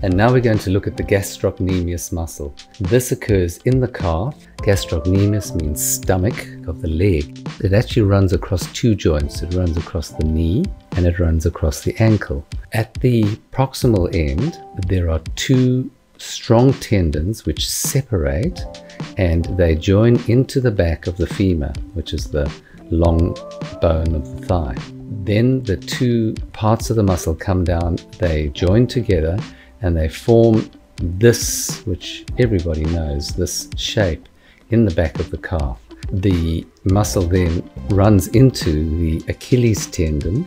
And now we're going to look at the gastrocnemius muscle. This occurs in the calf. Gastrocnemius means stomach of the leg. It actually runs across two joints. It runs across the knee and it runs across the ankle. At the proximal end, there are two strong tendons which separate and they join into the back of the femur, which is the long bone of the thigh. Then the two parts of the muscle come down, they join together and they form this, which everybody knows, this shape in the back of the calf. The muscle then runs into the Achilles tendon,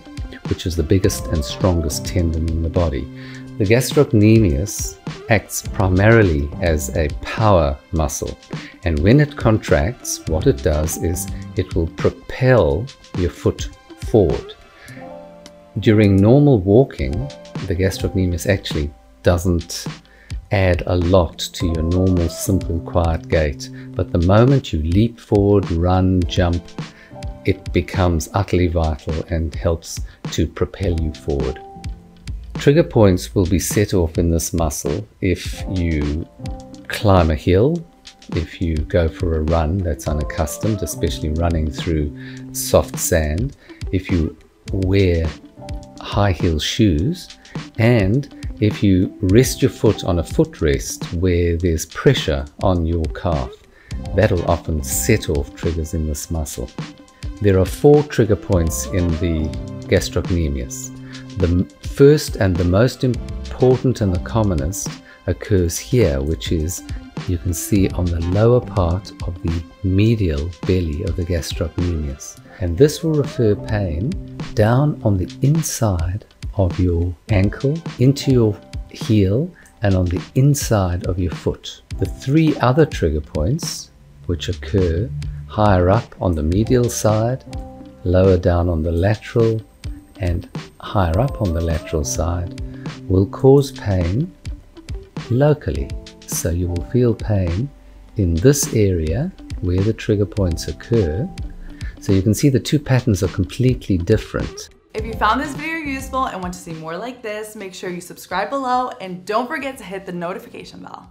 which is the biggest and strongest tendon in the body. The gastrocnemius acts primarily as a power muscle, and when it contracts, what it does is it will propel your foot forward. During normal walking, the gastrocnemius actually doesn't add a lot to your normal simple quiet gait. But the moment you leap forward run jump it becomes utterly vital and helps to propel you forward. Trigger points will be set off in this muscle if you climb a hill if you go for a run that's unaccustomed especially running through soft sand. If you wear high heel shoes and if you rest your foot on a footrest where there's pressure on your calf, that'll often set off triggers in this muscle. There are four trigger points in the gastrocnemius. The first and the most important and the commonest occurs here, which is you can see on the lower part of the medial belly of the gastrocnemius. And this will refer pain down on the inside of your ankle into your heel and on the inside of your foot. The three other trigger points, which occur higher up on the medial side, lower down on the lateral, and higher up on the lateral side, will cause pain locally. So you will feel pain in this area where the trigger points occur. So you can see the two patterns are completely different. If you found this video useful and want to see more like this, make sure you subscribe below and don't forget to hit the notification bell.